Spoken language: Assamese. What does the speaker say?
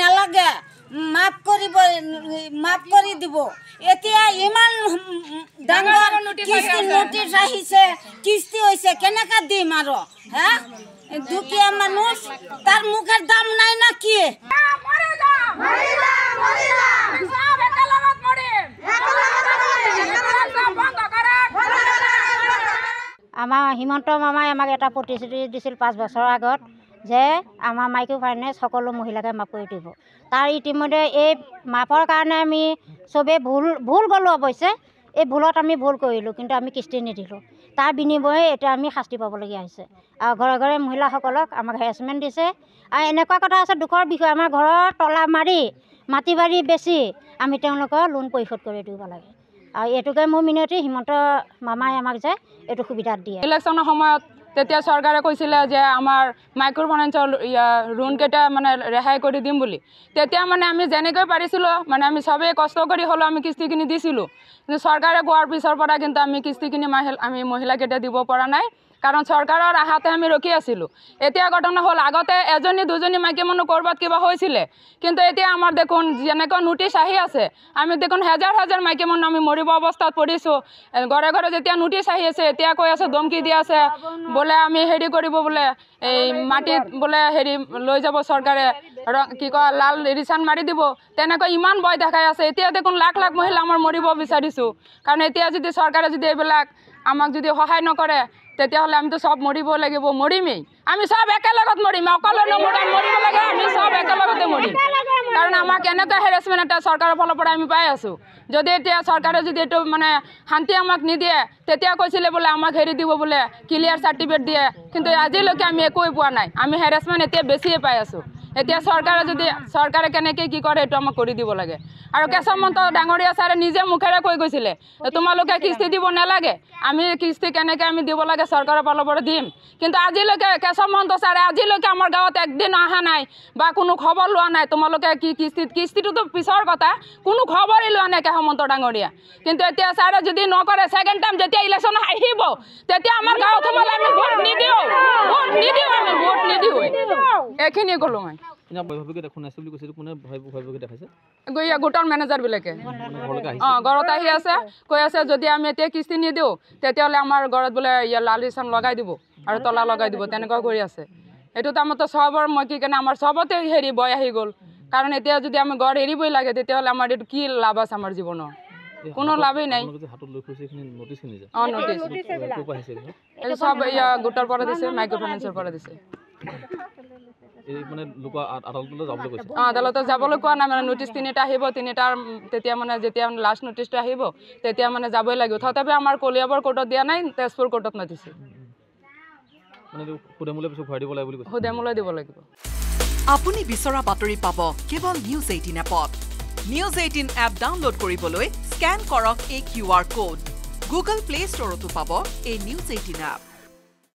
নালাগে মাফ কৰিব মাফ কৰি দিব। এতিয়া ইমান ডাঙৰ কিস্তি নটিচ আহিছে কিস্তি হৈছে কেনেকৈ দিম আৰু হে? দুখীয়া মানুহ তাৰ মুখৰ দাম নাই না কি? আমাৰ হিমন্ত মামাই আমাক এটা প্ৰতিশ্ৰুতি দিছিল পাঁচ বছৰৰ আগত। যে আমাৰ মাইক্ৰ' ফাইনেন্স সকলো মহিলাকে মাফ কৰি দিব। তাৰ ইতিমধ্যে এই মাফৰ কাৰণে আমি চবেই ভুল ভুল গ'লোঁ অৱশ্যে। এই ভুলত আমি ভুল কৰিলোঁ কিন্তু আমি কিস্তি নিদিলোঁ। তাৰ বিনিময়ে এতিয়া আমি শাস্তি পাবলগীয়া হৈছে। আৰু ঘৰে ঘৰে মহিলাসকলক আমাক হেৰেচমেণ্ট দিছে। আৰু এনেকুৱা কথা আছে দুখৰ বিষয়। আমাৰ ঘৰৰ তলা মাৰি মাটি বাৰী বেচি আমি তেওঁলোকৰ লোন পৰিশোধ কৰি দিব লাগে। আৰু এইটোকে মোৰ মিনতি হিমন্ত মামাই আমাক যে এইটো সুবিধা দিয়ে। ইলেকশ্যনৰ সময়ত তেতিয়া চৰকাৰে কৈছিলে যে আমাৰ মাইক্ৰ' ফাইনেন্সৰ ঋণকেইটা মানে ৰেহাই কৰি দিম বুলি। তেতিয়া মানে আমি যেনেকৈ পাৰিছিলোঁ মানে আমি চবেই কষ্ট কৰি হ'লেও আমি কিস্তিখিনি দিছিলোঁ। কিন্তু চৰকাৰে কোৱাৰ পিছৰ পৰা কিন্তু আমি কিস্তিখিনি মাহিল আমি মহিলাকেইটা দিব পৰা নাই। কাৰণ চৰকাৰৰ আশাতে আমি ৰখি আছিলোঁ। এতিয়া ঘটনা হ'ল আগতে এজনী দুজনী মাইকী মানুহ ক'ৰবাত কিবা হৈছিলে। কিন্তু এতিয়া আমাৰ দেখোন যেনেকৈ নোটিচ আহি আছে আমি দেখোন হেজাৰ হেজাৰ মাইকী মানুহ আমি মৰিব অৱস্থাত পৰিছোঁ। ঘৰে ঘৰে যেতিয়া নোটিচ আহি আছে এতিয়া কৈ আছে ধমকি দি আছে বোলে আমি হেৰি কৰিব বোলে এই মাটিত বোলে হেৰি লৈ যাব চৰকাৰে কি কয় লাল ৰিচান মাৰি দিব। তেনেকৈ ইমান ভয় দেখাই আছে। এতিয়া দেখোন লাখ লাখ মহিলা আমাৰ মৰিব বিচাৰিছোঁ। কাৰণ এতিয়া যদি চৰকাৰে যদি এইবিলাক আমাক যদি সহায় নকৰে তেতিয়াহ'লে আমিতো চব মৰিব লাগিব মৰিমেই। আমি চব একেলগত মৰিম অকলে নমৰিম মৰিব লাগে আমি চব একেলগতে মৰিম। কাৰণ আমাক এনেকুৱা হেৰেচমেণ্ট এটা চৰকাৰৰ ফালৰ পৰা আমি পাই আছোঁ। যদি এতিয়া চৰকাৰে যদি এইটো মানে শান্তি আমাক নিদিয়ে তেতিয়া কৈছিলে বোলে আমাক হেৰি দিব বোলে ক্লিয়াৰ চাৰ্টিফিকেট দিয়ে। কিন্তু আজিলৈকে আমি একোৱেই পোৱা নাই। আমি হেৰেচমেণ্ট এতিয়া বেছিয়ে পাই আছোঁ। এতিয়া চৰকাৰে যদি চৰকাৰে কেনেকৈ কি কৰে এইটো আমাক কৰি দিব লাগে। আৰু কেশৱ মন্ত ডাঙৰীয়া ছাৰে নিজে মুখেৰে কৈ গৈছিলে তোমালোকে কিস্তি দিব নালাগে। আমি কিস্তি কেনেকৈ আমি দিব লাগে চৰকাৰৰ ফালৰ পৰা দিম। কিন্তু আজিলৈকে কেশৱ মহন্ত ছাৰে আজিলৈকে আমাৰ গাঁৱত একদিন অহা নাই বা কোনো খবৰ লোৱা নাই তোমালোকে কি কিস্তিত কিস্তিটোতো পিছৰ কথা কোনো খবৰেই লোৱা নাই কেশৱ মহন্ত ডাঙৰীয়া। কিন্তু এতিয়া ছাৰে যদি নকৰে ছেকেণ্ড টাইম যেতিয়া ইলেকশ্যন আহিব তেতিয়া আমাৰ গাঁৱত সোমালে আমি ভোট নিদিওঁ। ভোট নিদিওঁ আমি ভোট নিদিওঁ। এইখিনিয়ে ক'লোঁ মই। বুলি কৈছে কোনে দেখাইছে? গৈ- গোটৰ মেনেজাৰবিলাকে অঁ ঘৰত আহি আছে কৈ আছে যদি আমি এতিয়া কিস্তি নিদিওঁ তেতিয়াহ'লে আমাৰ ঘৰত বোলে ইয়াৰ লাল ৰিচান লগাই দিব আৰু তলা লগাই দিব তেনেকুৱা কৰি আছে। এইটো টাইমতো চবৰ মই কি কাৰণে আমাৰ চবতে হেৰি বয় আহি গ'ল। কাৰণ এতিয়া যদি আমি ঘৰ এৰিবই লাগে তেতিয়াহ'লে আমাৰ এইটো কি লাভ আছে আমাৰ জীৱনৰ? কোনো লাভেই নাই। অঁ নটিচ? এইটো? চব গোটৰ পৰা দিছে মাইক্ৰ' ফাইনেন্সৰ পৰা দিছে। এই মানে লোক আ- আদালতলৈ যাবলৈ কৈছে। অঁ আদালতত যাবলৈ কোৱা নাই মানে নটিচ তিনিটা আহিব তিনিটাৰ তেতিয়া মানে যেতিয়া লাষ্ট নটিচটো আহিব তেতিয়া মানে যাবই লাগিব। তথাপি আমাৰ কলিয়াবৰ কোৰ্টত দিয়া নাই তেজপুৰ কোৰ্টত মাতিছে। মানে দিব লাগিব। আপুনি বিচৰা বাতৰি পাব কেৱল নিউজ এইটিন এপত। নিউজ এইটিন এপ ডাউনলোড কৰিবলৈ স্কেন কৰক এই Q R code Google Play ষ্টৰতো পাব এই নিউজ এইটিন এপ